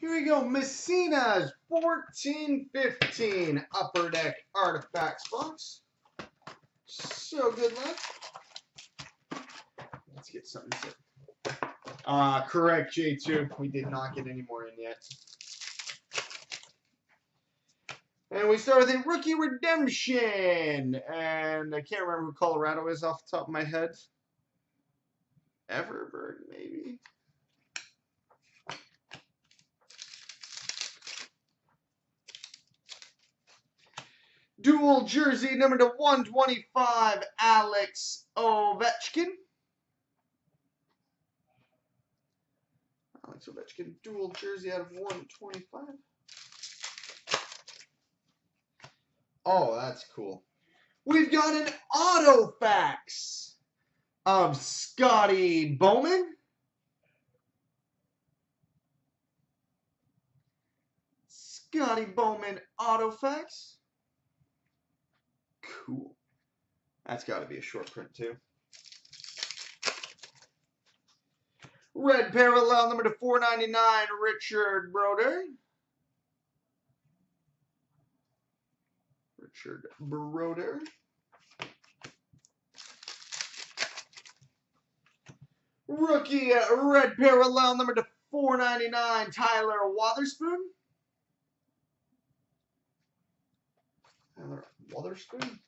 Here we go. Messina's 1415 Upper Deck Artifacts box. So good luck. Let's get something set. Uh, correct, J2. We did not get any more in yet. And we start with a rookie redemption. And I can't remember who Colorado is off the top of my head. Everberg, maybe. Dual jersey number to 125, Alex Ovechkin. Alex Ovechkin, dual jersey out of 125. Oh, that's cool. We've got an Autofacts of Scotty Bowman. Scotty Bowman Autofacts. Cool. That's got to be a short print, too. Red Parallel, number to 499, Richard Brodeur. Richard Brodeur. Rookie uh, Red Parallel, number to 499, Tyler Wotherspoon. Tyler Wotherspoon?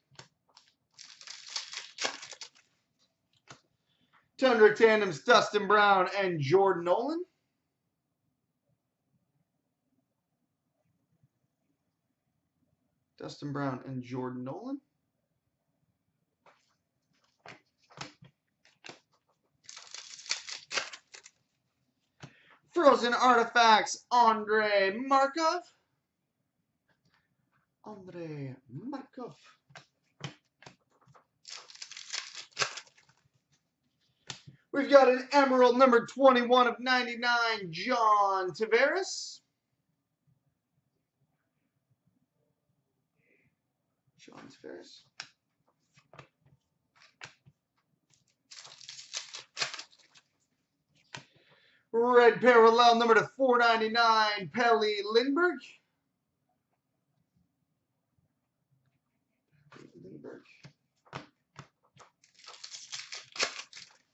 200 Tandems, Dustin Brown and Jordan Nolan. Dustin Brown and Jordan Nolan. Frozen Artifacts, Andrei Markov. Andrei Markov. We've got an Emerald number 21 of 99, John Tavares. John Tavares. Red parallel number to 499, Pelle Lindbergh. Lindbergh.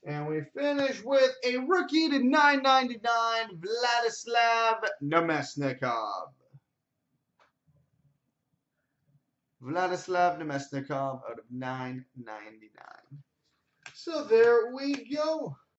And we finish with a rookie to 999, Vladislav Namestnikov. Vladislav Namestnikov out of 999. So there we go.